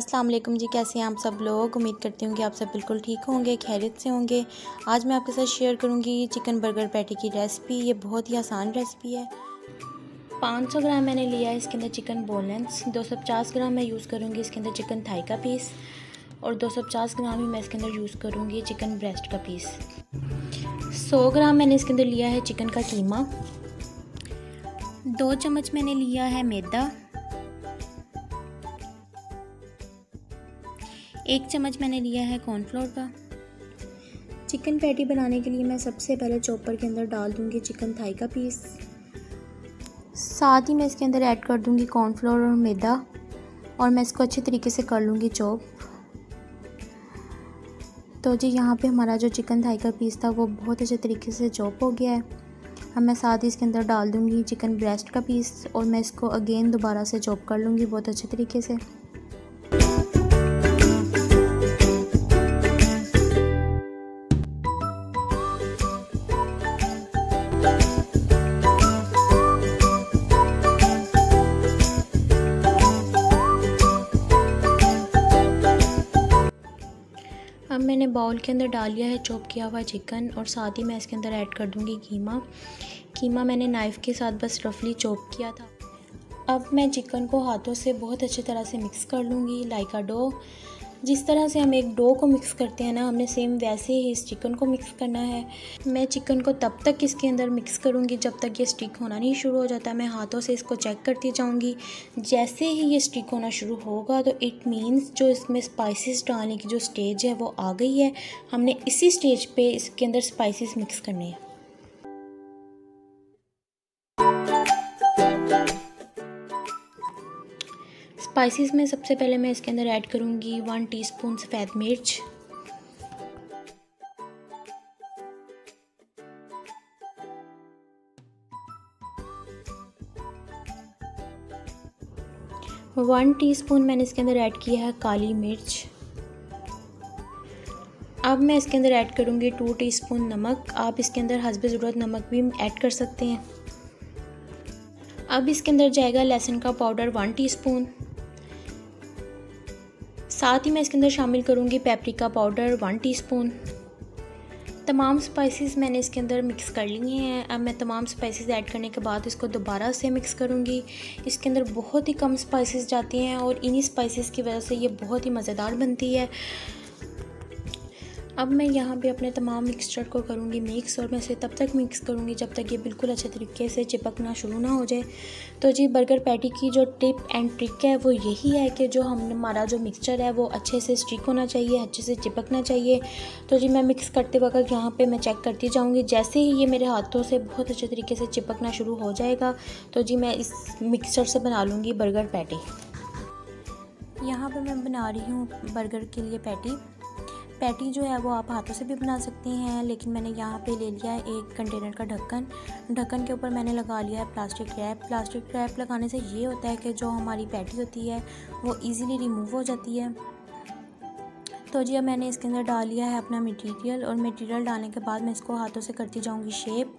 अस्सलाम वालेकुम जी, कैसे हैं आप सब लोग? उम्मीद करती हूँ कि आप सब बिल्कुल ठीक होंगे, खैरियत से होंगे। आज मैं आपके साथ शेयर करूँगी चिकन बर्गर पैटी की रेसिपी ये बहुत ही आसान रेसिपी है। 500 ग्राम मैंने लिया है इसके अंदर चिकन बोनलेंस 250 ग्राम मैं यूज़ करूँगी इसके अंदर चिकन थाई का पीस और 250 ग्राम ही मैं इसके अंदर यूज़ करूँगी चिकन ब्रेस्ट का पीस सौ ग्राम मैंने इसके अंदर लिया है चिकन का कीमा। दो चम्मच मैंने लिया है मैदा। एक चम्मच मैंने लिया है कॉर्नफ्लोर का। चिकन पैटी बनाने के लिए मैं सबसे पहले चॉपर के अंदर डाल दूँगी चिकन थाई का पीस। साथ ही मैं इसके अंदर ऐड कर दूँगी कॉर्नफ्लोर और मैदा और मैं इसको अच्छे तरीके से कर लूँगी चॉप तो जी, यहाँ पे हमारा जो चिकन थाई का पीस था, वो बहुत अच्छे तरीके से चॉप हो गया है। अब मैं साथ ही इसके अंदर डाल दूँगी चिकन ब्रेस्ट का पीस और मैं इसको अगेन दोबारा से चॉप कर लूँगी बहुत अच्छे तरीके से। अब मैंने बाउल के अंदर डाल लिया है, चॉप किया हुआ चिकन और साथ ही मैं इसके अंदर ऐड कर दूँगी कीमा। कीमा मैंने नाइफ़ के साथ बस रफली चॉप किया था। अब मैं चिकन को हाथों से बहुत अच्छी तरह से मिक्स कर लूँगी, लाइका डो। जिस तरह से हम एक डो को मिक्स करते हैं ना, हमने सेम वैसे ही इस चिकन को मिक्स करना है। मैं चिकन को तब तक इसके अंदर मिक्स करूँगी जब तक ये स्टिक होना नहीं शुरू हो जाता। मैं हाथों से इसको चेक करती जाऊँगी। जैसे ही ये स्टिक होना शुरू होगा तो इट मीन्स जो इसमें स्पाइसेस डालने की जो स्टेज है, वो आ गई है। हमने इसी स्टेज पर इसके अंदर स्पाइसेस मिक्स करने हैं। स्पाइसेस में सबसे पहले मैं इसके अंदर ऐड करूँगी वन टीस्पून सफ़ेद मिर्च। वन टीस्पून मैंने इसके अंदर ऐड किया है काली मिर्च। अब मैं इसके अंदर ऐड करूँगी टू टीस्पून नमक। आप इसके अंदर हसब ज़रूरत नमक भी ऐड कर सकते हैं। अब इसके अंदर जाएगा लहसुन का पाउडर वन टीस्पून। साथ ही मैं इसके अंदर शामिल करूँगी पेपरिका पाउडर वन टीस्पून तमाम स्पाइसेस मैंने इसके अंदर मिक्स कर लिए हैं। अब मैं तमाम स्पाइसेस ऐड करने के बाद इसको दोबारा से मिक्स करूँगी। इसके अंदर बहुत ही कम स्पाइसेस जाती हैं और इन्हीं स्पाइसेस की वजह से ये बहुत ही मज़ेदार बनती है। अब मैं यहाँ पे अपने तमाम मिक्सचर को करूँगी मिक्स और मैं इसे तब तक मिक्स करूँगी जब तक ये बिल्कुल अच्छे तरीके से चिपकना शुरू ना हो जाए। तो जी बर्गर पैटी की जो टिप एंड ट्रिक है, वो यही है कि जो हम, हमारा जो मिक्सचर है, वो अच्छे से स्टिक होना चाहिए, अच्छे से चिपकना चाहिए। तो जी, मैं मिक्स करते वक्त यहाँ पर मैं चेक करती जाऊँगी। जैसे ही ये मेरे हाथों से बहुत अच्छे तरीके से चिपकना शुरू हो जाएगा तो जी, मैं इस मिक्सचर से बना लूँगी बर्गर पैटी यहाँ पर मैं बना रही हूँ बर्गर के लिए पैटी पैटी जो है वो आप हाथों से भी बना सकती हैं, लेकिन मैंने यहाँ पे ले लिया है एक कंटेनर का ढक्कन। ढक्कन के ऊपर मैंने लगा लिया है प्लास्टिक रैप प्लास्टिक रैप लगाने से ये होता है कि जो हमारी पैटी होती है, वो इजीली रिमूव हो जाती है। तो जी अब मैंने इसके अंदर डाल लिया है अपना मटेरियल और मटेरियल डालने के बाद मैं इसको हाथों से करती जाऊँगी शेप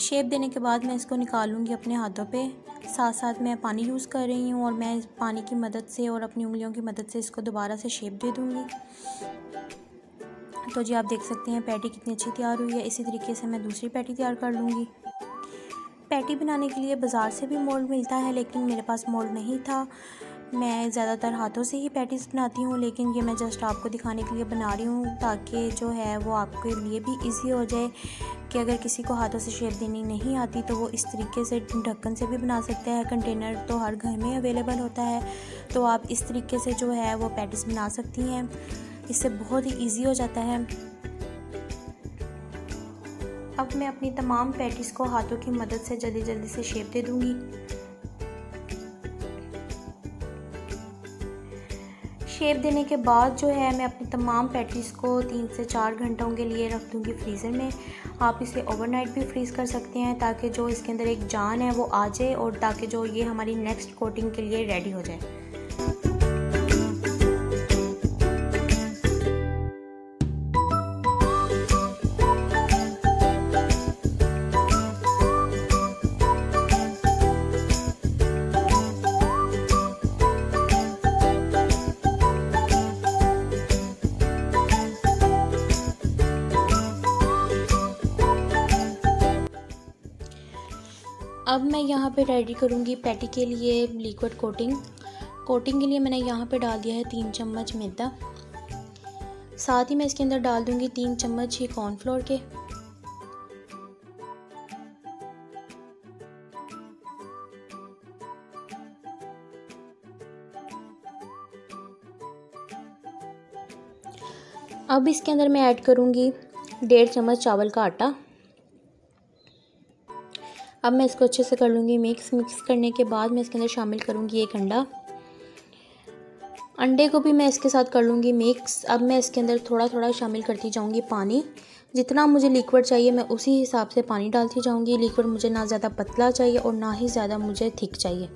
शेप देने के बाद मैं इसको निकालूँगी अपने हाथों पे। साथ साथ मैं पानी यूज़ कर रही हूँ और मैं पानी की मदद से और अपनी उंगलियों की मदद से इसको दोबारा से शेप दे दूँगी। तो जी, आप देख सकते हैं पैटी कितनी अच्छी तैयार हुई है। इसी तरीके से मैं दूसरी पैटी तैयार कर लूँगी। पैटी बनाने के लिए बाज़ार से भी मोल्ड मिलता है, लेकिन मेरे पास मोल्ड नहीं था। मैं ज़्यादातर हाथों से ही पैटीज़ बनाती हूँ, लेकिन ये मैं जस्ट आपको दिखाने के लिए बना रही हूँ ताकि जो है वो आपके लिए भी इजी हो जाए। कि अगर किसी को हाथों से शेप देनी नहीं आती तो वो इस तरीके से ढक्कन से भी बना सकते हैं। कंटेनर तो हर घर में अवेलेबल होता है तो आप इस तरीके से जो है वो पैटिस बना सकती हैं। इससे बहुत ही ईजी हो जाता है। अब मैं अपनी तमाम पैटिस को हाथों की मदद से जल्दी जल्दी से शेप दे दूँगी। शेप देने के बाद जो है मैं अपनी तमाम पैटीज़ को तीन से चार घंटों के लिए रख दूँगी फ्रीज़र में। आप इसे ओवरनाइट भी फ्रीज़ कर सकते हैं ताकि जो इसके अंदर एक जान है वो आ जाए और ताकि जो ये हमारी नेक्स्ट कोटिंग के लिए रेडी हो जाए। अब मैं यहाँ पे रेडी करूँगी पैटी के लिए लिक्विड कोटिंग कोटिंग के लिए मैंने यहाँ पे डाल दिया है तीन चम्मच मैदा. साथ ही मैं इसके अंदर डाल दूँगी तीन चम्मच ही कॉर्नफ्लोर के. अब इसके अंदर मैं ऐड करूँगी डेढ़ चम्मच चावल का आटा. अब मैं इसको अच्छे से कर लूँगी मिक्स मिक्स करने के बाद मैं इसके अंदर शामिल करूँगी एक अंडा। अंडे को भी मैं इसके साथ कर लूँगी मिक्स अब मैं इसके अंदर थोड़ा थोड़ा शामिल करती जाऊँगी पानी। जितना मुझे लिक्विड चाहिए, मैं उसी हिसाब से पानी डालती जाऊँगी। लिक्विड मुझे ना ज़्यादा पतला चाहिए और ना ही ज़्यादा मुझे थिक चाहिए।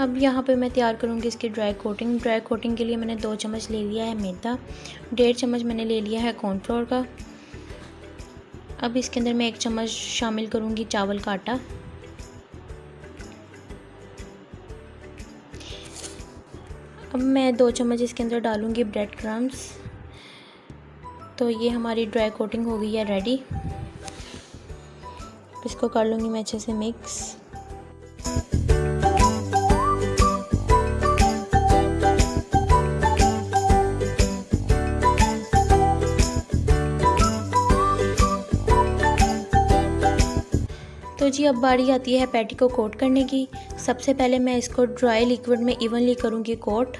अब यहाँ पे मैं तैयार करूँगी इसकी ड्राई कोटिंग ड्राई कोटिंग के लिए मैंने दो चम्मच ले लिया है मैदा. डेढ़ चम्मच मैंने ले लिया है कॉर्नफ्लोर का. अब इसके अंदर मैं एक चम्मच शामिल करूँगी चावल का आटा अब मैं दो चम्मच इसके अंदर डालूँगी ब्रेड क्रम्स तो ये हमारी ड्राई कोटिंग हो गई है रेडी इसको कर लूँगी मैं अच्छे से मिक्स जी, अब बारी आती है पैटी को कोट करने की। सबसे पहले मैं इसको ड्राई लिक्विड में इवनली करूँगी कोट।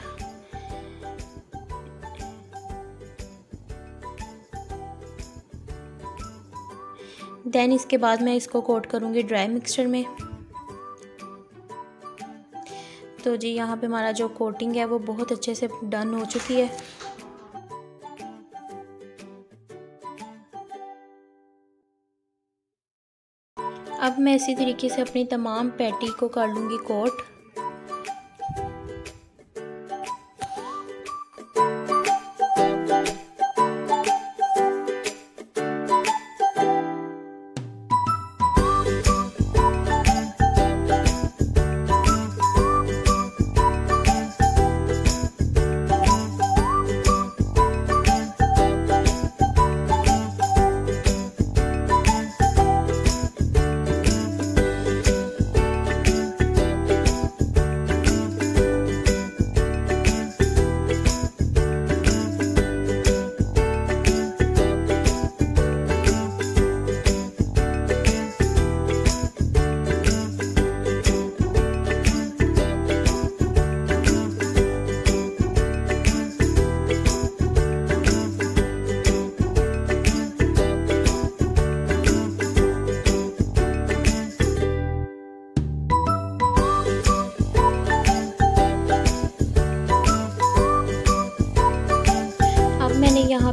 देन इसके बाद मैं इसको कोट करूँगी ड्राई मिक्सचर में। तो जी, यहाँ पे हमारा जो कोटिंग है वो बहुत अच्छे से डन हो चुकी है। अब मैं इसी तरीके से अपनी तमाम पैटी को कर लूँगी कोट।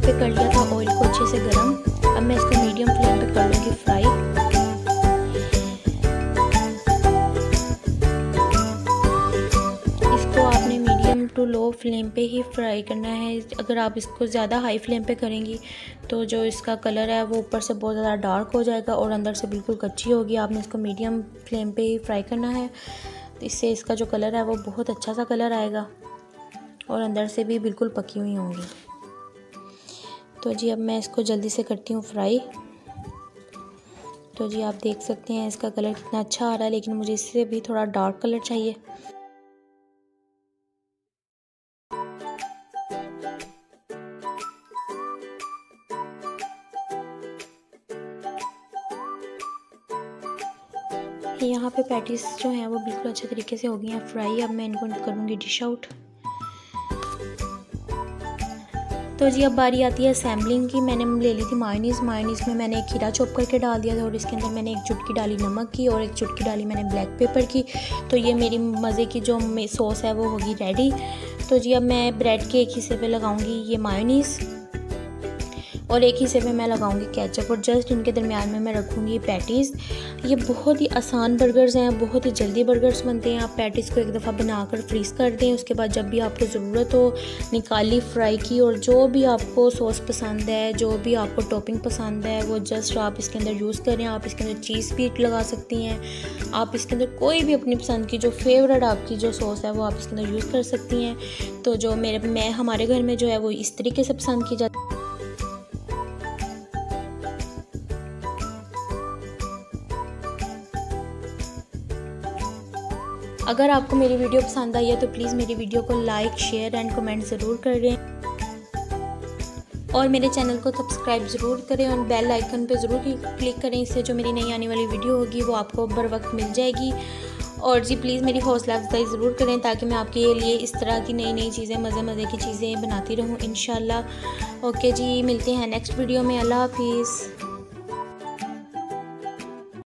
पे कर लिया था ऑयल को अच्छे से गरम। अब मैं इसको मीडियम फ्लेम पे कर लूँगी फ्राई इसको आपने मीडियम टू लो फ्लेम पे ही फ्राई करना है। अगर आप इसको ज़्यादा हाई फ्लेम पे करेंगी तो जो इसका कलर है, वो ऊपर से बहुत ज़्यादा डार्क हो जाएगा और अंदर से बिल्कुल कच्ची होगी। आपने इसको मीडियम फ्लेम पे ही फ्राई करना है। इससे इसका जो कलर है, वो बहुत अच्छा सा कलर आएगा और अंदर से भी बिल्कुल पकी हुई होंगी। तो जी अब मैं इसको जल्दी से करती हूँ फ्राई तो जी आप देख सकते हैं इसका कलर कितना अच्छा आ रहा है, लेकिन मुझे इससे भी थोड़ा डार्क कलर चाहिए। यहाँ पे पैटीज जो हैं, वो बिल्कुल अच्छे तरीके से हो गई हैं फ्राई अब मैं इनको करूँगी डिश आउट तो जी, अब बारी आती है असैम्बलिंग की। मैंने ले ली थी मायनीस मायनीस में मैंने एक खीरा चॉप करके डाल दिया था और इसके अंदर मैंने एक चुटकी डाली नमक की और एक चुटकी डाली मैंने ब्लैक पेपर की। तो ये मेरी मज़े की जो सॉस है वो होगी रेडी तो जी, अब मैं ब्रेड के एक हिस्से पे लगाऊँगी ये मायोनीस और एक हिस्से पे मैं लगाऊँगी केचप और जस्ट इनके दरमियान में मैं रखूँगी पैटीज़ ये बहुत ही आसान बर्गर्स हैं, बहुत ही जल्दी बर्गर्स बनते हैं. आप पैटिस को एक दफ़ा बनाकर फ्रीज़ कर दें, उसके बाद जब भी आपको ज़रूरत हो, निकाली फ्राई की और जो भी आपको सॉस पसंद है, जो भी आपको टॉपिंग पसंद है, वो जस्ट आप इसके अंदर यूज़ करें. आप इसके अंदर चीज़ भी लगा सकती हैं. आप इसके अंदर कोई भी अपनी पसंद की जो फेवरेट आपकी जो सॉस है, वो आप इसके अंदर यूज़ कर सकती हैं. तो जो मेरे, मैं, हमारे घर में जो है वो इस तरीके से पसंद की जाती अगर आपको मेरी वीडियो पसंद आई है तो प्लीज़ मेरी वीडियो को लाइक शेयर एंड कमेंट ज़रूर करें। और मेरे चैनल को सब्सक्राइब ज़रूर करें और बेल आइकन पे ज़रूर क्लिक करें, इससे जो मेरी नई आने वाली वीडियो होगी, वो आपको बर वक्त मिल जाएगी। और जी, प्लीज़ मेरी हौसला अफजाई ज़रूर करें, ताकि मैं आपके लिए इस तरह की नई नई चीज़ें मज़े मज़े की चीज़ें बनाती रहूँ इन ओके जी, मिलते हैं नेक्स्ट वीडियो में, अल्लाह हाफिज़।